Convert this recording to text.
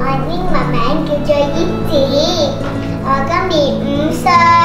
ờ, nhưng mà bạn kêu chơi với chị ờ, có mì 五色。